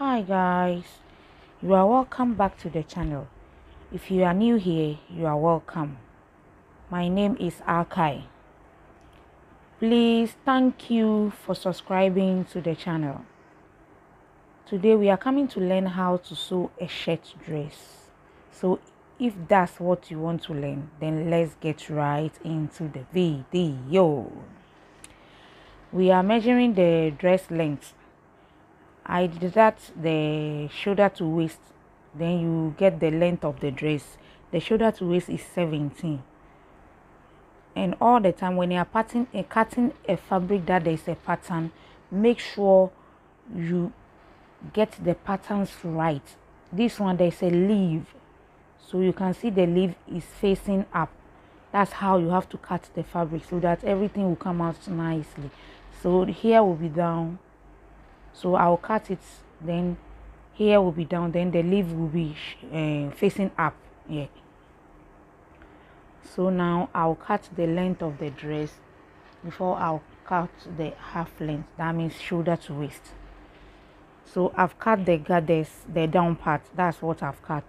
hi guys. You are welcome back to the channel. If you are new here you are welcome. My name is Akai please thank you for subscribing to the channel. Today we are coming to learn how to sew a shirt dress. So if that's what you want to learn then let's get right into the video. We are measuring the dress length I deduct the shoulder to waist then you get the length of the dress. The shoulder to waist is 17 and all the time when you are cutting a eh, cutting a fabric that there is a pattern make sure you get the patterns right. This one there's a leaf so you can see the leaf is facing up. That's how you have to cut the fabric so that everything will come out nicely. So here will be down so I'll cut it then here will be down then the leaf will be uh, facing up yeah so now I'll cut the length of the dress before I'll cut the half length that means shoulder to waist. So I've cut the goddess the down part that's what I've cut.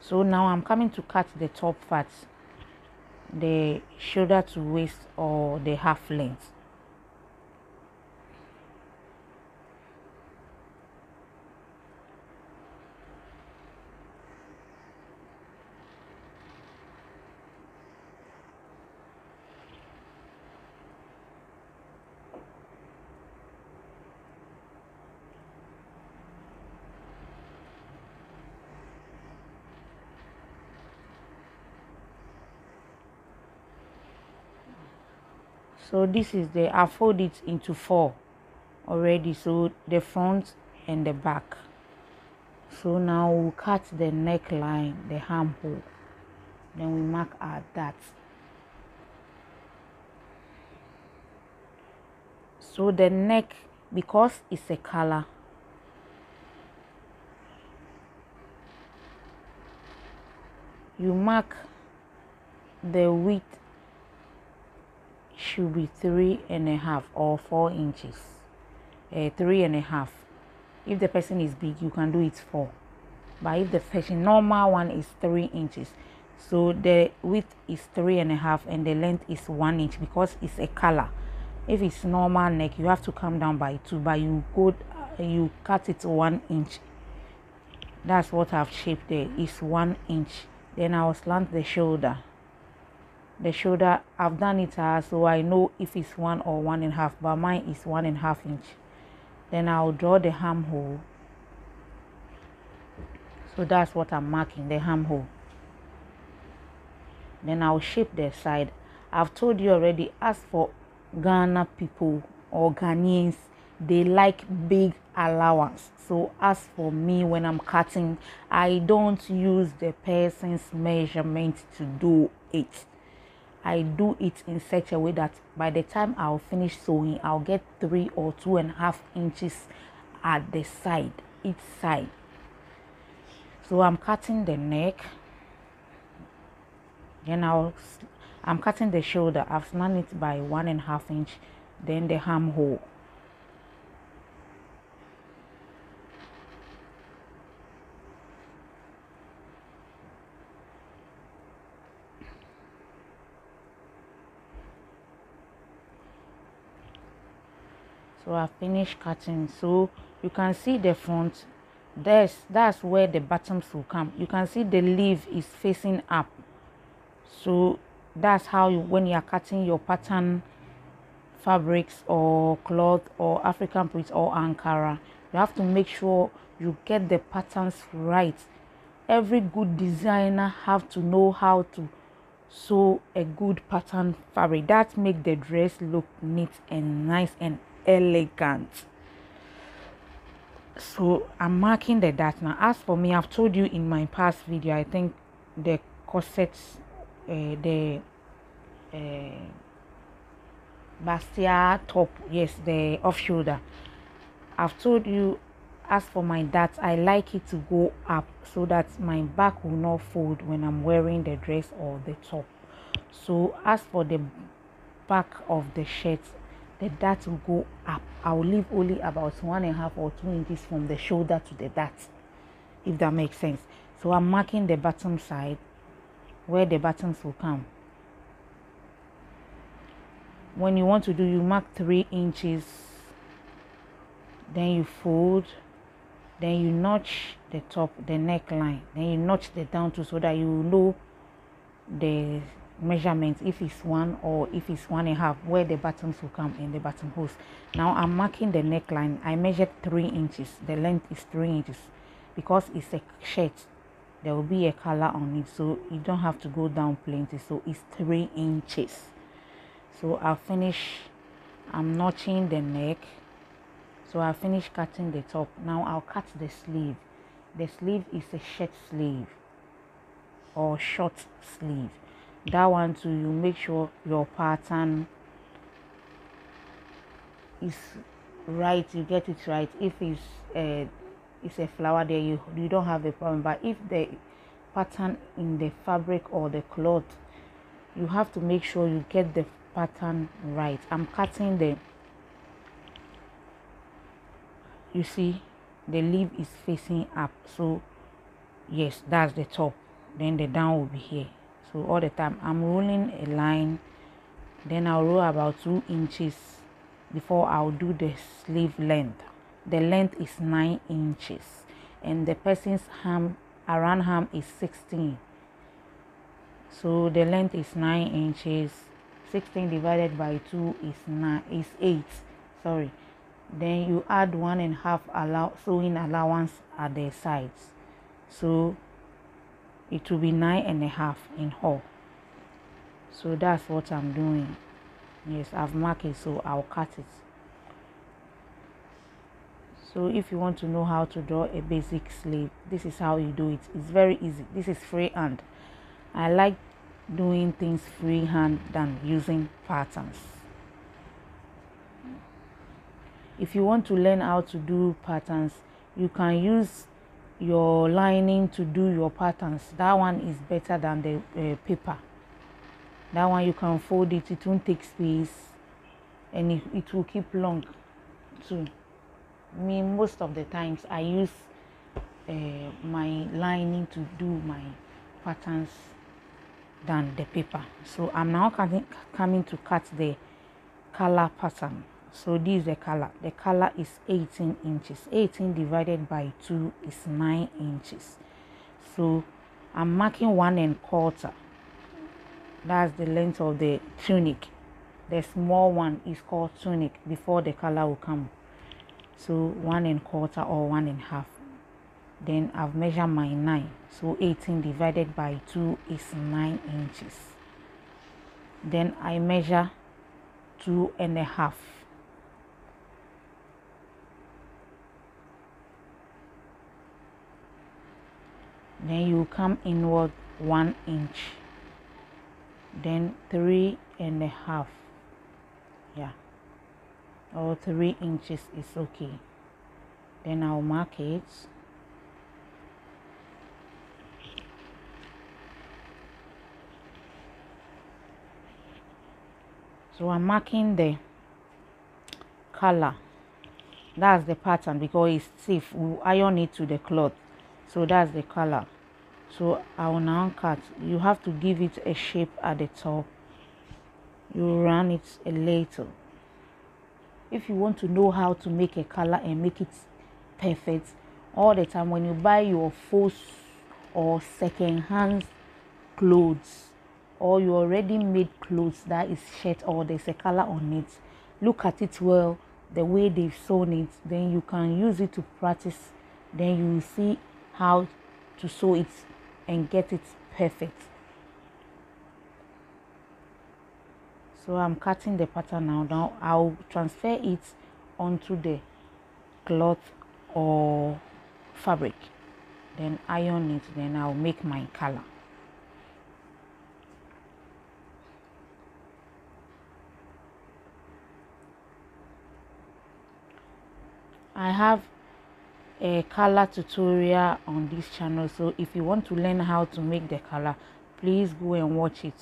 So now I'm coming to cut the top part the shoulder to waist or the half length so this is the i fold it into four already. So the front and the back. So now we'll cut the neckline the armhole. Then we mark our that. So the neck because it's a collar you mark the width should be three and a half or four inches. Uh, three and a half. If the person is big you can do it four. But if the person normal one is three inches. So the width is three and a half and the length is one inch because it's a collar. If it's normal neck you have to come down by two but you go you cut it one inch. That's what i've shaped there is one inch. Then i'll slant the shoulder the shoulder. I've done it uh, so i know if it's one or one and a half but mine is one and a half inch. Then i'll draw the armhole. So that's what i'm marking the armhole. Then i'll shape the side. I've told you already as for ghana people or ghanaians they like big allowance. So as for me when i'm cutting i don't use the person's measurement to do it I do it in such a way that by the time I'll finish sewing, I'll get three or two and a half inches at the side, each side. So I'm cutting the neck. Then I'll, I'm cutting the shoulder. I've snug it by one and a half inch. Then the armhole. So i finished cutting so you can see the front. This that's where the bottoms will come. You can see the leaf is facing up. So that's how you when you are cutting your pattern fabrics or cloth or african print or ankara you have to make sure you get the patterns right. Every good designer have to know how to sew a good pattern fabric. That make the dress look neat and nice and elegant. So i'm marking the dot now as for me i've told you in my past video i think the corsets uh, the uh, bustier top yes the off shoulder i've told you as for my dart i like it to go up so that my back will not fold when i'm wearing the dress or the top. So as for the back of the shirt the dart will go up. I'll leave only about one and a half or two inches from the shoulder to the dart if that makes sense. So i'm marking the bottom side where the buttons will come. When you want to do you mark three inches then you fold then you notch the top the neckline then you notch the down to so that you know the measurement if it's one or if it's one and a half where the buttons will come in the button buttonholes now i'm marking the neckline. I measured three inches. The length is three inches. Because it's a shirt there will be a collar on it. So you don't have to go down plenty. So it's three inches. So i'll finish. I'm notching the neck. So i'll finish cutting the top. Now i'll cut the sleeve. The sleeve is a shirt sleeve or short sleeve that one too you make sure your pattern is right you get it right. If it's a it's a flower there you you don't have a problem. But if the pattern in the fabric or the cloth you have to make sure you get the pattern right. I'm cutting the you see the leaf is facing up. So yes that's the top. Then the down will be here so all the time i'm rolling a line. Then i'll roll about two inches before i'll do the sleeve length. The length is nine inches and the person's ham around ham is 16 so the length is nine inches. 16 divided by 2 is 9 is 8 sorry. Then you add one and a half allow sewing allowance at the sides. So it will be nine and a half in whole so that's what i'm doing. Yes i've marked it so i'll cut it. So if you want to know how to draw a basic sleeve this is how you do it. It's very easy. This is freehand i like doing things freehand than using patterns. If you want to learn how to do patterns you can use your lining to do your patterns. That one is better than the uh, paper. That one you can fold it it won't take space and it, it will keep long too. Me most of the times i use uh, my lining to do my patterns than the paper. So i'm now coming to cut the collar pattern so this is the collar. The collar is 18 inches. 18 divided by 2 is 9 inches. So i'm marking one and quarter. That's the length of the tunic. The small one is called tunic before the collar will come. So one and quarter or one and half. Then i've measured my 9 so 18 divided by 2 is 9 inches. Then i measure two and a half then you come inward one inch. Then three and a half. Yeah. Or three inches is okay. Then I'll mark it. So I'm marking the collar. That's the pattern because it's stiff we iron it to the cloth. So that's the collar so i will now cut. You have to give it a shape at the top. You run it a little. If you want to know how to make a collar and make it perfect all the time when you buy your first or second hand clothes or you already made clothes that is shirt or there's a collar on it look at it well the way they've sewn it then you can use it to practice. Then you see how to sew it and get it perfect. So i'm cutting the pattern now. Now i'll transfer it onto the cloth or fabric. Then iron it. Then i'll make my collar. I have a collar tutorial on this channel. So if you want to learn how to make the collar please go and watch it.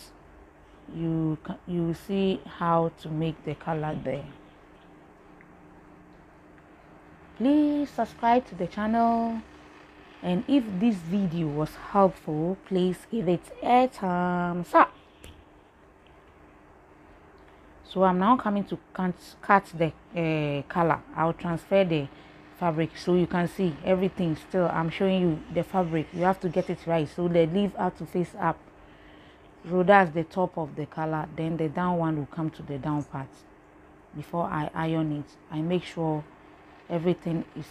You you see how to make the collar there. Please subscribe to the channel. And if this video was helpful please give it a thumbs up. So i'm now coming to cut, cut the uh, collar. I'll transfer the fabric so you can see everything still. I'm showing you the fabric. You have to get it right. So the leaf have to face up. So that's the top of the collar. Then the down one will come to the down part. Before i iron it i make sure everything is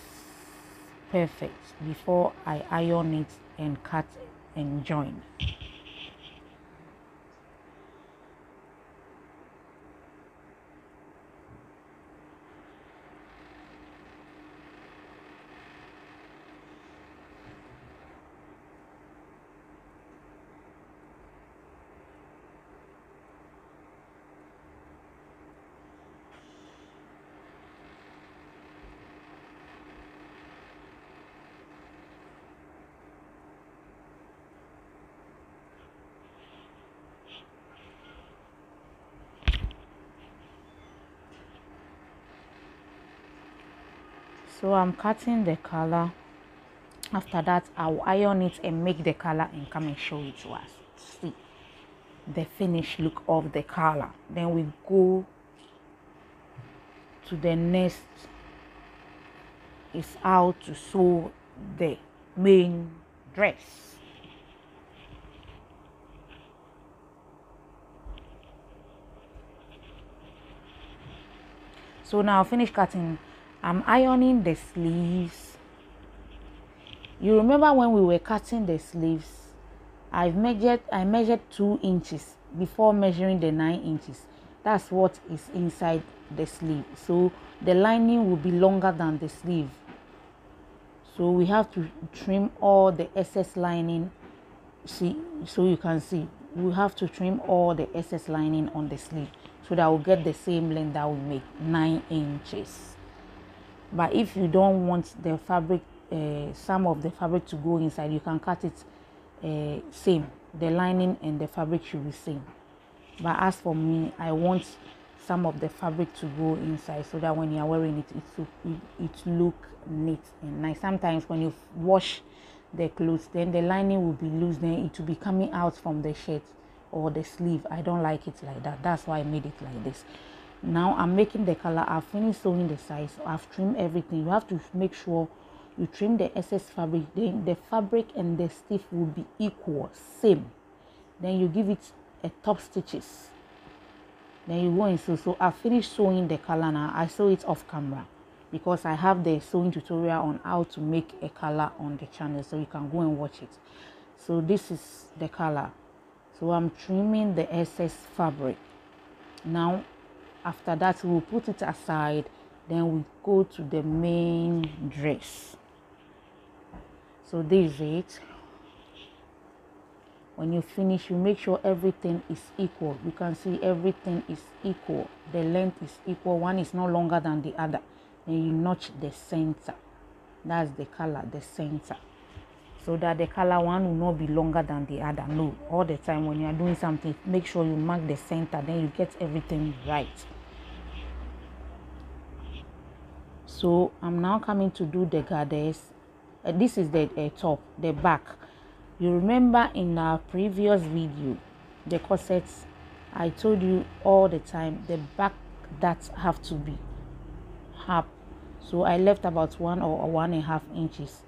perfect before i iron it and cut and join so i'm cutting the collar. After that i'll iron it and make the collar and come and show it to us. See the finished look of the collar. Then we go to the next. Is how to sew the main dress. So now finish cutting I'm ironing the sleeves. You remember when we were cutting the sleeves? I've measured I measured two inches before measuring the nine inches. That's what is inside the sleeve. So the lining will be longer than the sleeve. So we have to trim all the excess lining. See, so you can see we have to trim all the excess lining on the sleeve so that we'll get the same length that we make nine inches but if you don't want the fabric uh, some of the fabric to go inside you can cut it uh, same the lining and the fabric should be same. But as for me i want some of the fabric to go inside so that when you are wearing it it, it, it look neat and nice. Sometimes when you wash the clothes then the lining will be loose then it will be coming out from the shirt or the sleeve. I don't like it like that. That's why i made it like this now i'm making the collar. I've finished sewing the size. I've trimmed everything. You have to make sure you trim the excess fabric. Then the fabric and the stiff will be equal same. Then you give it a top stitches. Then you go and sew. So i finished sewing the collar now. I sew it off camera because i have the sewing tutorial on how to make a collar on the channel. So you can go and watch it. So this is the collar. So i'm trimming the excess fabric. Now after that we'll put it aside. Then we go to the main dress. So this is it. When you finish you make sure everything is equal. You can see everything is equal. The length is equal. One is no longer than the other. Then you notch the center. That's the collar the center. So that the collar one will not be longer than the other. No all the time when you are doing something make sure you mark the center. Then you get everything right so i'm now coming to do the goddess uh, this is the uh, top the back. You remember in our previous video the corsets i told you all the time the back that have to be up so i left about one or one and a half inches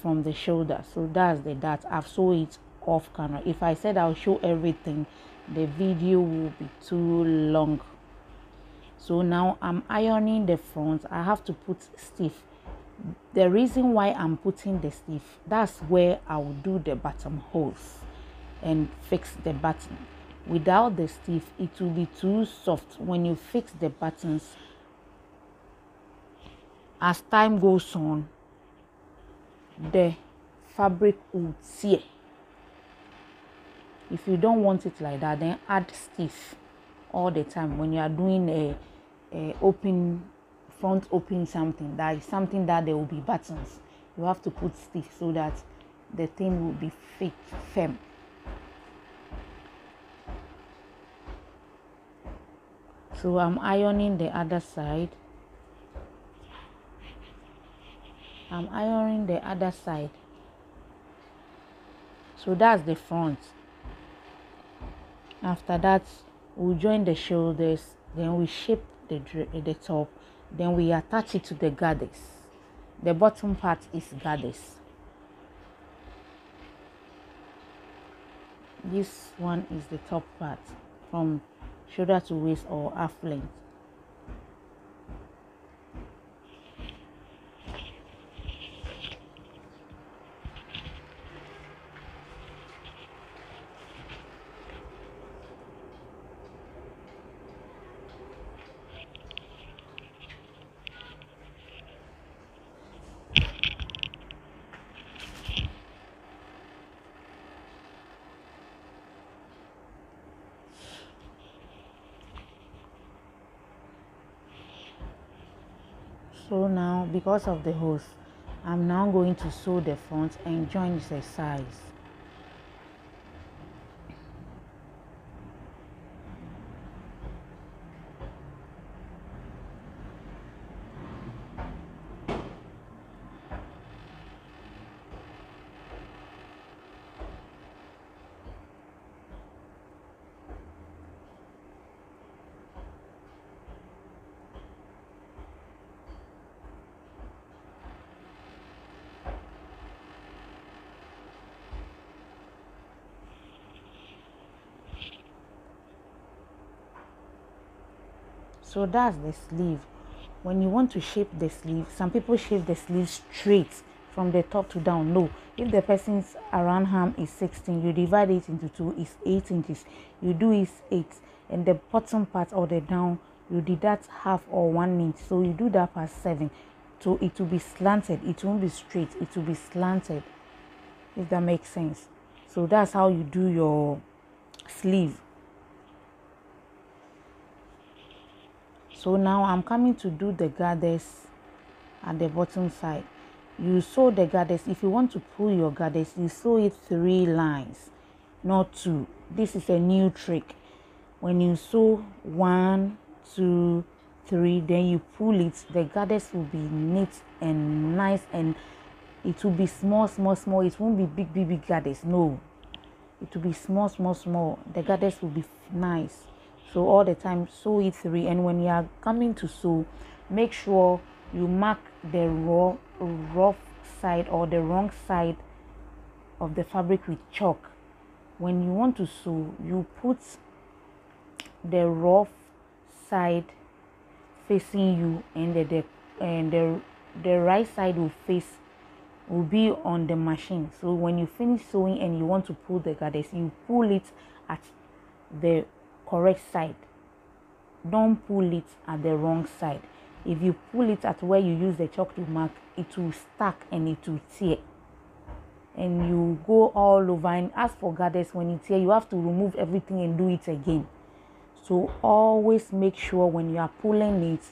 from the shoulder. So that's the that. I've sewn it off camera. If i said i'll show everything the video will be too long so now i'm ironing the front. I have to put stiff. The reason why i'm putting the stiff that's where i will do the bottom holes and fix the button. Without the stiff it will be too soft. When you fix the buttons as time goes on the fabric will tear. If you don't want it like that then add stiff all the time. When you are doing a uh, open front open something that is something that there will be buttons. You have to put stiff so that the thing will be fit firm. So i'm ironing the other side. I'm ironing the other side. So that's the front. After that we'll join the shoulders then we shape the eh, the top. Then we attach it to the gathers the bottom part is gathers this one is the top part from shoulder to waist or half length so now because of the hose i'm now going to sew the front and join the sides so that's the sleeve. When you want to shape the sleeve some people shape the sleeve straight from the top to down. No if the person's around arm is 16 you divide it into two is 8 inches. You do is 8 and the bottom part or the down you deduct half or one inch. So you do that part 7 so it will be slanted. It won't be straight. It will be slanted. If that makes sense. So that's how you do your sleeve so now i'm coming to do the gathers at the bottom side. You sew the gathers if you want to pull your gathers you sew it three lines not two. This is a new trick. When you sew one two three then you pull it the gathers will be neat and nice and it will be small small small. It won't be big big big gathers no. It will be small small small. The gathers will be nice so all the time sew it three. And when you are coming to sew make sure you mark the raw rough side or the wrong side of the fabric with chalk. When you want to sew you put the rough side facing you and the, the and the the right side will face will be on the machine. So when you finish sewing and you want to pull the gathers you pull it at the correct side don't pull it at the wrong side. If you pull it at where you use the chalk to mark it will stack and it will tear. And you go all over. And as for gathers when it tear you have to remove everything and do it again. So always make sure when you are pulling it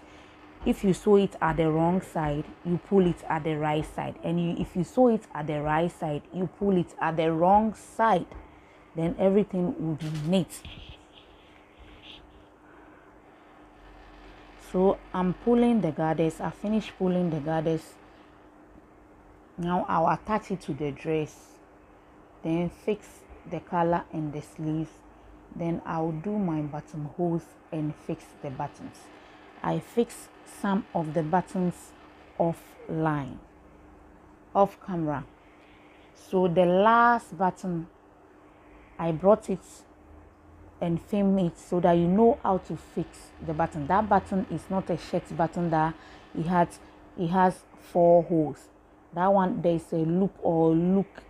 if you sew it at the wrong side you pull it at the right side. And you, if you sew it at the right side you pull it at the wrong side then everything will be neat so i'm pulling the gathers i finished pulling the gathers now i'll attach it to the dress then fix the collar and the sleeves. Then i'll do my button holes and fix the buttons. I fix some of the buttons off line off camera. So the last button i brought it and film it so that you know how to fix the button. That button is not a shirt button that it has it has four holes. That one there is a loop or loop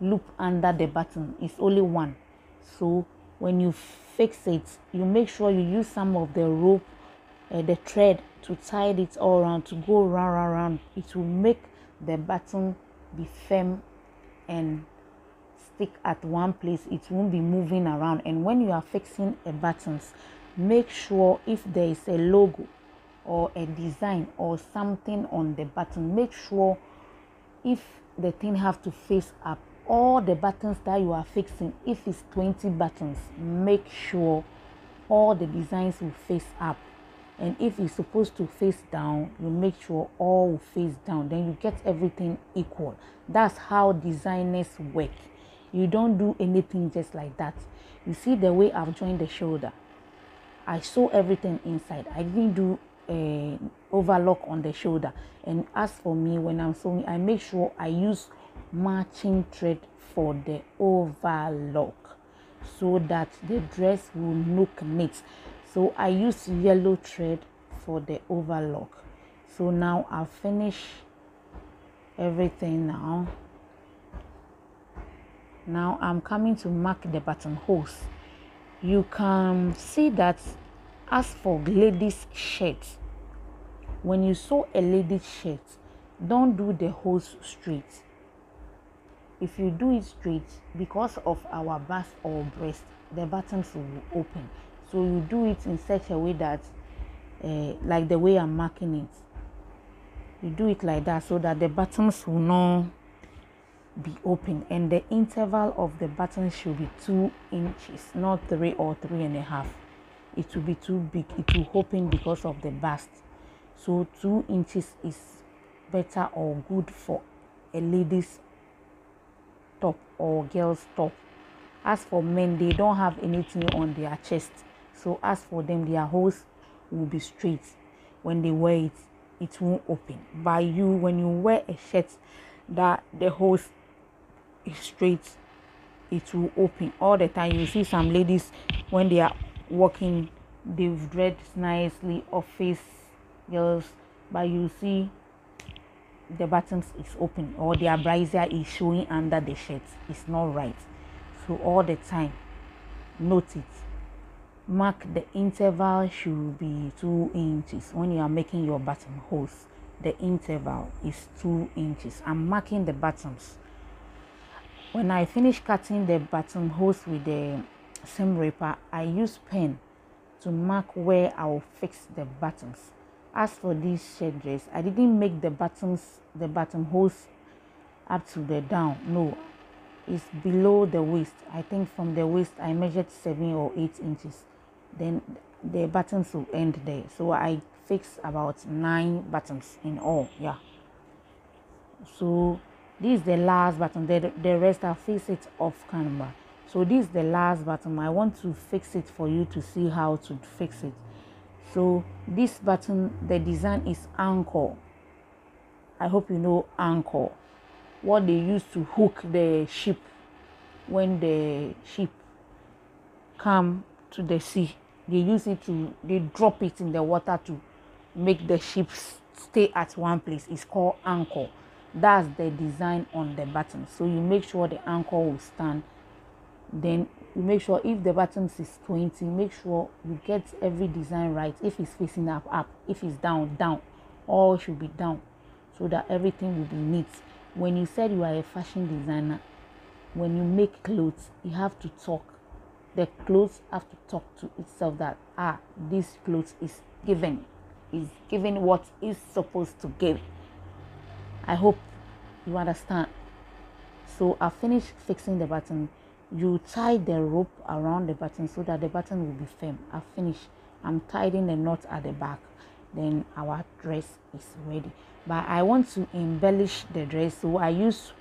loop under the button. It's only one. So when you fix it you make sure you use some of the rope uh, the thread to tie it all around to go round round round. It will make the button be firm and stick at one place it won't be moving around. And when you are fixing a buttons make sure if there is a logo or a design or something on the button make sure if the thing have to face up all the buttons that you are fixing if it's 20 buttons make sure all the designs will face up. And if it's supposed to face down you make sure all face down. Then you get everything equal. That's how designers work you don't do anything just like that. You see the way i've joined the shoulder. I sew everything inside. I didn't do a overlock on the shoulder. And as for me when i'm sewing i make sure i use matching thread for the overlock so that the dress will look neat. So i use yellow thread for the overlock. So now i'll finish everything now now i'm coming to mark the buttonholes you can see that as for ladies shirt when you sew a ladies shirt don't do the holes straight. If you do it straight because of our bust or breast the buttons will open. So you do it in such a way that uh, like the way i'm marking it. You do it like that so that the buttons will not be open and the interval of the button should be two inches not three or three and a half. It will be too big it will open because of the bust. So two inches is better or good for a lady's top or girl's top. As for men they don't have anything on their chest. So as for them their holes will be straight. When they wear it it won't open. By you when you wear a shirt that the holes straight it will open all the time. You see some ladies when they are walking they've dressed nicely or face girls but you see the buttons is open or their brazier is showing under the shirt. It's not right. So all the time note it. Mark the interval should be two inches when you are making your buttonholes the interval is two inches. I'm marking the buttons when I finish cutting the buttonholes with the seam ripper, I use pen to mark where I will fix the buttons. As for this shirt dress, I didn't make the buttons, the buttonholes up to the down. No, it's below the waist. I think from the waist I measured seven or eight inches. Then the buttons will end there. So I fix about nine buttons in all. Yeah. So this is the last button. The, the rest i'll fix it off camera. So this is the last button. I want to fix it for you to see how to fix it. So this button the design is anchor. I hope you know anchor. What they use to hook the ship when the ship come to the sea. They use it to they drop it in the water to make the ship stay at one place. It's called anchor that's the design on the button. So you make sure the anchor will stand. Then you make sure if the button is 20 make sure you get every design right. If it's facing up up. If it's down down. All should be down so that everything will be neat. When you said you are a fashion designer when you make clothes you have to talk. The clothes have to talk to itself that ah this clothes is given is giving what is supposed to give I hope you understand. So I finished fixing the button. You tie the rope around the button so that the button will be firm. I finished. I'm tying the knot at the back. Then our dress is ready. But I want to embellish the dress, so I use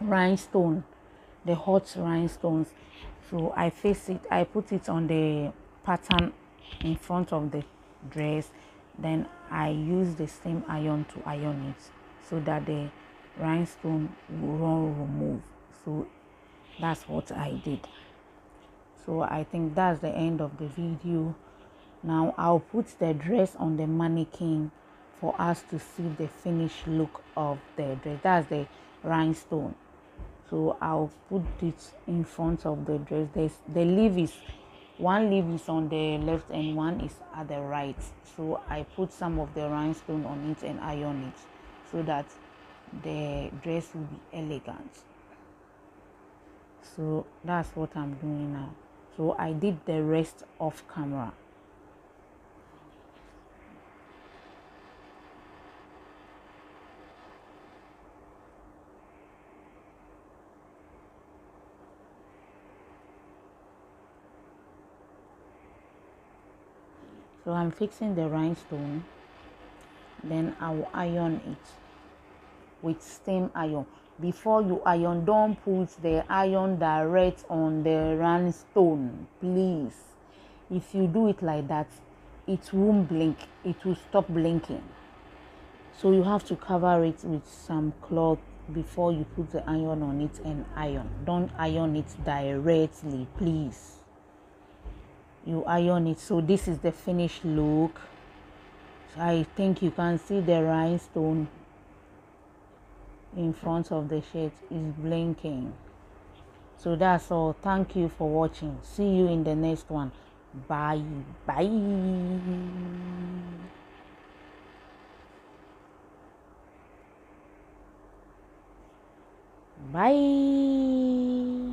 rhinestone, the hot rhinestones. So I face it. I put it on the pattern in front of the dress. Then I use the same iron to iron it so that the rhinestone will not remove so that's what i did. So i think that's the end of the video. Now i'll put the dress on the mannequin for us to see the finished look of the dress. That's the rhinestone. So i'll put it in front of the dress. There's, the leaf is one leaf is on the left and one is at the right. So i put some of the rhinestone on it and iron it so that the dress will be elegant. So that's what i'm doing now. So i did the rest off camera. So i'm fixing the rhinestone then i will iron it with steam iron. Before you iron don't put the iron direct on the rhinestone please. If you do it like that it won't blink. It will stop blinking. So you have to cover it with some cloth before you put the iron on it and iron. Don't iron it directly please. You iron it. So this is the finished look i think you can see the rhinestone in front of the shirt is blinking. So that's all. Thank you for watching. See you in the next one. Bye. Bye. Bye